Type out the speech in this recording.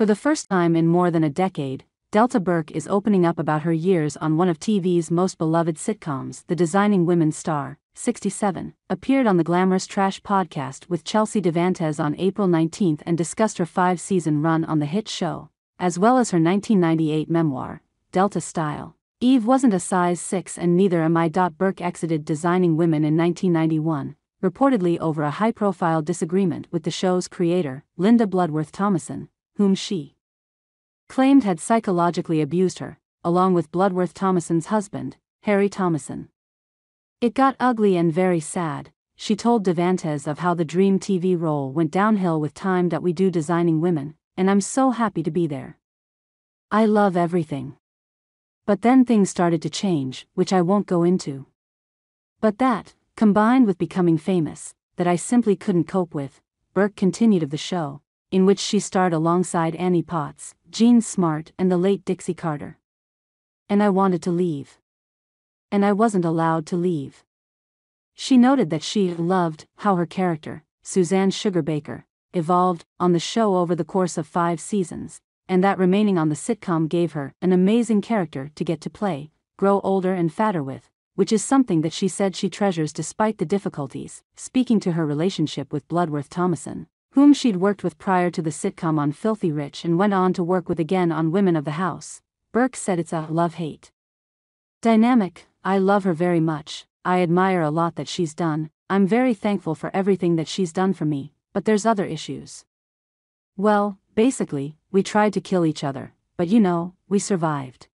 For the first time in more than a decade, Delta Burke is opening up about her years on one of TV's most beloved sitcoms, The Designing Women star, 67, appeared on the Glamorous Trash podcast with Chelsea Devantez on April 19 and discussed her five season run on the hit show, as well as her 1998 memoir, Delta Style. Eve wasn't a size 6 and neither am I. Burke exited Designing Women in 1991, reportedly over a high profile disagreement with the show's creator, Linda Bloodworth Thomason, whom she claimed had psychologically abused her, along with Bloodworth Thomason's husband, Harry Thomason. It got ugly and very sad, she told Devantez of how the dream TV role went downhill with time that we do designing women, and I'm so happy to be there. I love everything. But then things started to change, which I won't go into. But that, combined with becoming famous, that I simply couldn't cope with, Burke continued of the show, in which she starred alongside Annie Potts, Jean Smart, and the late Dixie Carter. And I wanted to leave. And I wasn't allowed to leave. She noted that she loved how her character, Suzanne Sugarbaker, evolved on the show over the course of five seasons, and that remaining on the sitcom gave her an amazing character to get to play, grow older and fatter with, which is something that she said she treasures despite the difficulties, speaking to her relationship with Bloodworth Thomason whom she'd worked with prior to the sitcom on Filthy Rich and went on to work with again on Women of the House. Burke said it's a love hate dynamic. I love her very much, I admire a lot that she's done, I'm very thankful for everything that she's done for me, but there's other issues. Well, basically, we tried to kill each other, but you know, we survived.